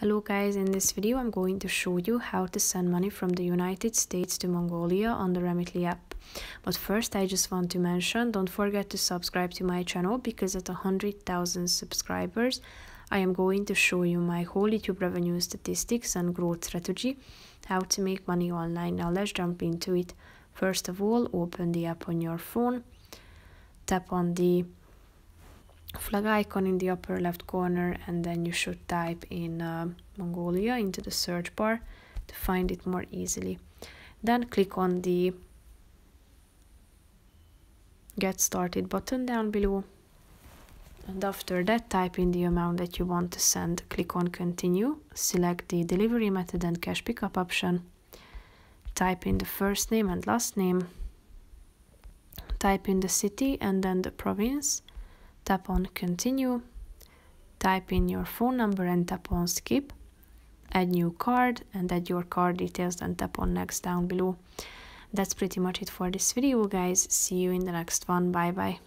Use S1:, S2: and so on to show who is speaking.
S1: Hello guys, in this video I'm going to show you how to send money from the United States to Mongolia on the Remitly app. But first I just want to mention, don't forget to subscribe to my channel because at 100,000 subscribers I am going to show you my whole YouTube revenue statistics and growth strategy, how to make money online. Now let's jump into it. First of all, open the app on your phone, tap on the flag icon in the upper left corner and then you should type in uh, Mongolia into the search bar to find it more easily. Then click on the get started button down below and after that type in the amount that you want to send. Click on continue, select the delivery method and cash pickup option, type in the first name and last name, type in the city and then the province tap on continue, type in your phone number and tap on skip, add new card and add your card details and tap on next down below. That's pretty much it for this video guys. See you in the next one. Bye bye.